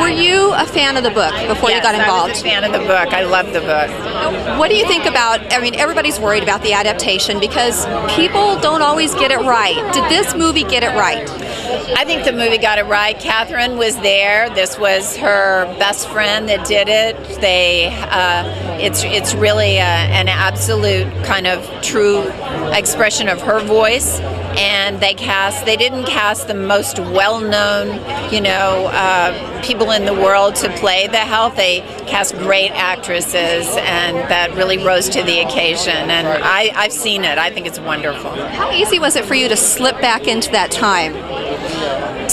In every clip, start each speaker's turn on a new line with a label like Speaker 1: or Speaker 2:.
Speaker 1: Were you a fan of the book before
Speaker 2: yes,
Speaker 1: you got involved?
Speaker 2: I was a fan of the book. I love the book.
Speaker 1: What do you think about? I mean, everybody's worried about the adaptation because people don't always get it right. Did this movie get it right?
Speaker 2: I think the movie got it right. Kathryn was there. This was her best friend that did it. They, uh, it's it's really a, an absolute kind of true expression of her voice. And they cast. They didn't cast the most well-known, you know, uh, people in the world to play the health. They cast great actresses, and that really rose to the occasion. And I, I've seen it. I think it's wonderful.
Speaker 1: How easy was it for you to slip back into that time?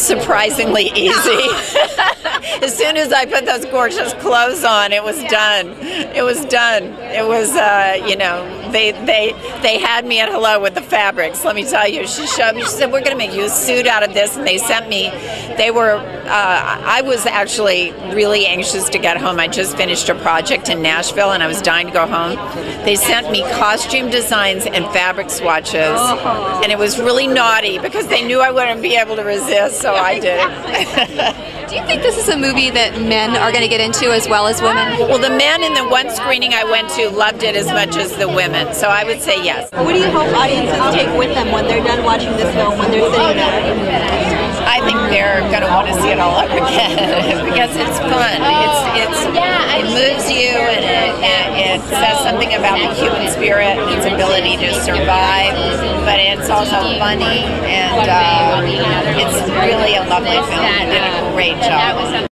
Speaker 2: Surprisingly easy. as soon as I put those gorgeous clothes on, it was done. It was done. It was, uh, you know, they they they had me at hello with the fabrics. Let me tell you, she showed me. She said, "We're going to make you a suit out of this," and they sent me. They were. Uh, I was actually really anxious to get home. I just finished a project in Nashville, and I was dying to go home. They sent me costume designs and fabric swatches, and it was really naughty because they knew I wouldn't be able to resist, so I did it.
Speaker 1: Do you think this is a movie that men are going to get into as well as women?
Speaker 2: Well, the men in the one screening I went to loved it as much as the women, so I would say yes.
Speaker 3: What do you hope audiences take with them when they're done watching this film, when they're sitting there?
Speaker 2: I think they're going to want to see it all over again because it's fun. It's it's it moves you and it, it says something about the human spirit, its ability to survive, but it's also funny and uh, it's really a lovely film. They did a great job.